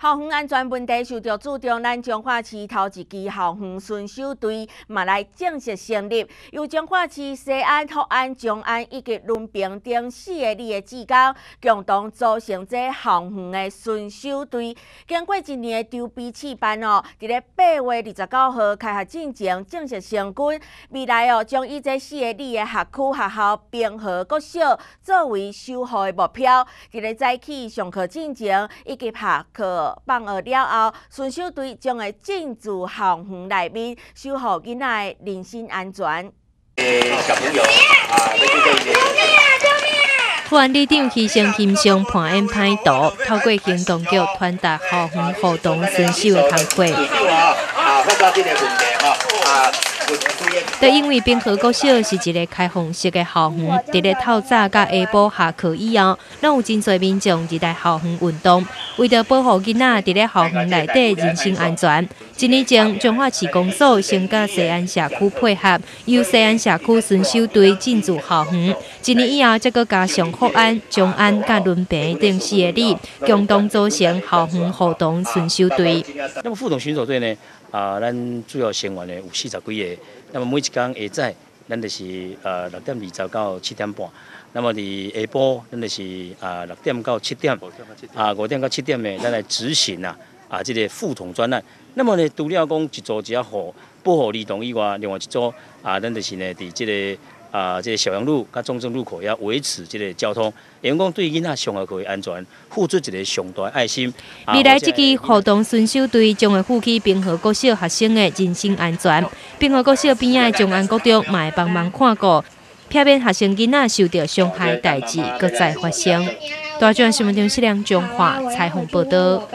校园安全问题受到注重，咱彰化市头一支校园巡守队嘛来正式成立，由彰化市西安、福安、中安以及润平等四个里的职工共同组成这校园的巡守队。经过一年的筹备试班哦，伫咧八月二十九号开学进程正式成军。未来哦，将以这四个里的学区学校编号国小作为守护的目标。伫咧早起上课进程以及下课。放学了后，巡守队将会进驻校园内面，守护囡仔的人身安全。小朋友啊，救命！救命啊！副理长牺牲心伤，判案歹毒，透过行动剧传达校园活动遵守的行规。啊，发这个问题啊。都因为滨河国小是一个开放式的校园，伫咧透早甲下晡下课以后，拢有真侪民众伫在校园运动。为着保护囡仔伫咧校园内底人身安全，一年前彰化市公所先甲西安社区配合，由西安社区巡守队进驻校园。一年以后，再搁加上福安、中安、甲轮平等四个里，共同组成校园活动巡守队。那么，互动巡守队呢？啊，咱主要成员呢有四十几个。那么每一天下早，咱就是呃六点二十到七点半。那么伫下晡，咱就是啊六点到七点，啊五点到七点呢，咱来执行啊啊这个副统专案。那么呢，除了讲一组只要护保护儿童以外，另外一组啊，咱就是呢伫这个。啊，这个小洋路、甲中正路口要维持这个交通，员工对囡仔上学可以安全，付出一个上大爱心。未来这支活动巡守队将会负起平和国小学生的人身安全，平和国小边仔中安国中嘛会帮忙看顾，避免学生囡仔受到伤害代志搁再发生。大专新闻电视梁中华彩虹报道。